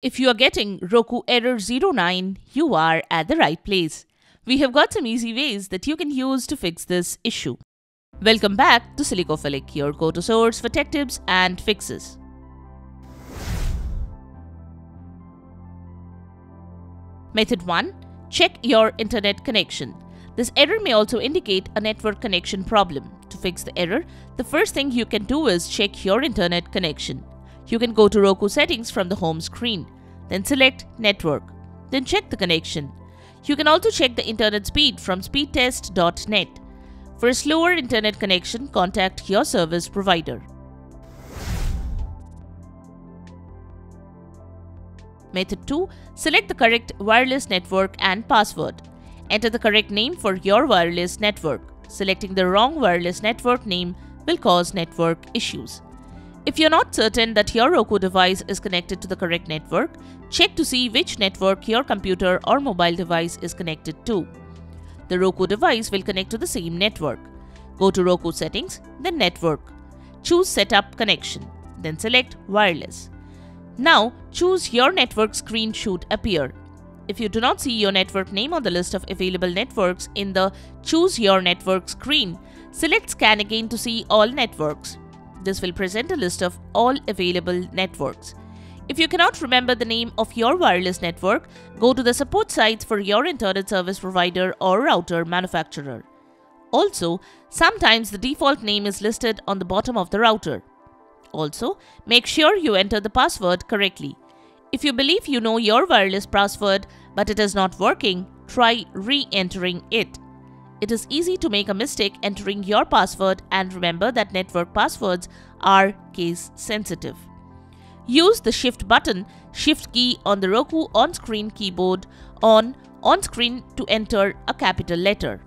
If you are getting Roku error 09, you are at the right place. We have got some easy ways that you can use to fix this issue. Welcome back to Silicophilic, your go-to source for tech tips and fixes. Method 1. Check your internet connection. This error may also indicate a network connection problem. To fix the error, the first thing you can do is check your internet connection. You can go to Roku settings from the home screen, then select Network, then check the connection. You can also check the internet speed from speedtest.net. For a slower internet connection, contact your service provider. Method 2. Select the correct wireless network and password. Enter the correct name for your wireless network. Selecting the wrong wireless network name will cause network issues. If you're not certain that your Roku device is connected to the correct network, check to see which network your computer or mobile device is connected to. The Roku device will connect to the same network. Go to Roku settings, then Network. Choose Setup Connection, then select Wireless. Now, choose your network screen should appear. If you do not see your network name on the list of available networks in the Choose Your Network screen, select Scan again to see all networks. This will present a list of all available networks. If you cannot remember the name of your wireless network, go to the support sites for your internet service provider or router manufacturer. Also, sometimes the default name is listed on the bottom of the router. Also, make sure you enter the password correctly. If you believe you know your wireless password but it is not working, try re-entering it. It is easy to make a mistake entering your password and remember that network passwords are case sensitive. Use the shift button, shift key on the Roku on-screen keyboard on on-screen to enter a capital letter.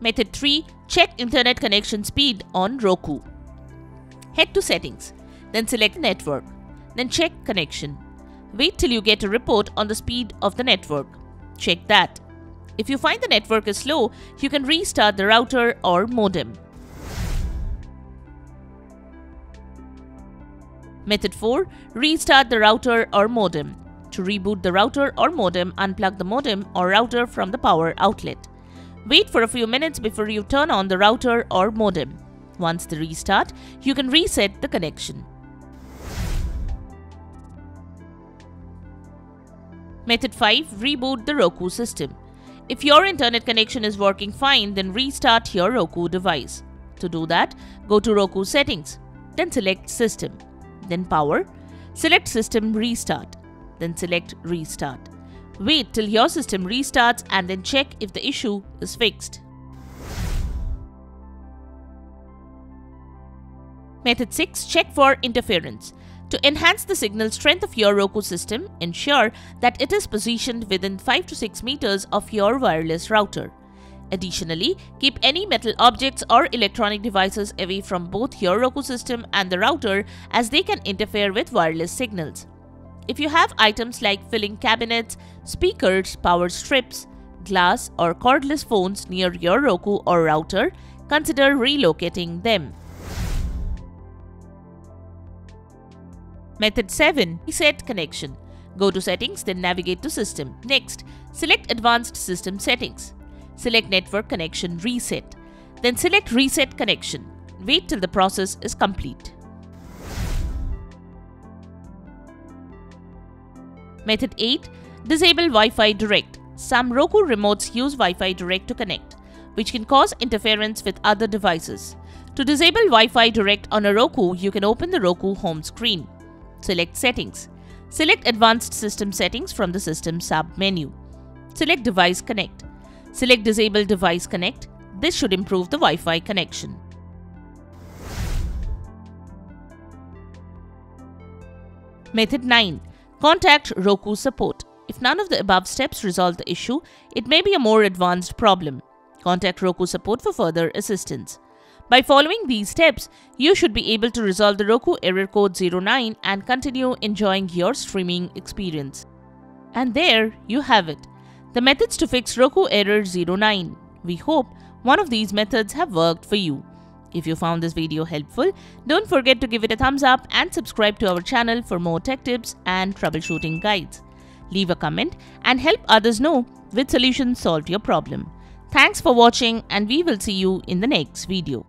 Method 3. Check internet connection speed on Roku. Head to settings, then select network, then check connection. Wait till you get a report on the speed of the network. Check that. If you find the network is slow, you can restart the router or modem. Method 4. Restart the router or modem. To reboot the router or modem, unplug the modem or router from the power outlet. Wait for a few minutes before you turn on the router or modem. Once the restart, you can reset the connection. Method 5. Reboot the Roku system. If your internet connection is working fine, then restart your Roku device. To do that, go to Roku settings, then select System, then Power, select System Restart, then select Restart. Wait till your system restarts and then check if the issue is fixed. Method 6. Check for interference. To enhance the signal strength of your Roku system, ensure that it is positioned within 5 to 6 meters of your wireless router. Additionally, keep any metal objects or electronic devices away from both your Roku system and the router as they can interfere with wireless signals. If you have items like filling cabinets, speakers, power strips, glass or cordless phones near your Roku or router, consider relocating them. Method 7. Reset connection. Go to settings, then navigate to system. Next, select advanced system settings. Select network connection reset. Then select reset connection. Wait till the process is complete. Method 8. Disable Wi-Fi Direct. Some Roku remotes use Wi-Fi Direct to connect, which can cause interference with other devices. To disable Wi-Fi Direct on a Roku, you can open the Roku home screen. Select Settings. Select Advanced System Settings from the System sub-menu. Select Device Connect. Select Disable Device Connect. This should improve the Wi-Fi connection. Method 9. Contact Roku support. If none of the above steps resolve the issue, it may be a more advanced problem. Contact Roku support for further assistance. By following these steps, you should be able to resolve the Roku error code 09 and continue enjoying your streaming experience. And there you have it. The methods to fix Roku error 09. We hope one of these methods have worked for you. If you found this video helpful, don't forget to give it a thumbs up and subscribe to our channel for more tech tips and troubleshooting guides. Leave a comment and help others know which solution solved your problem. Thanks for watching and we will see you in the next video.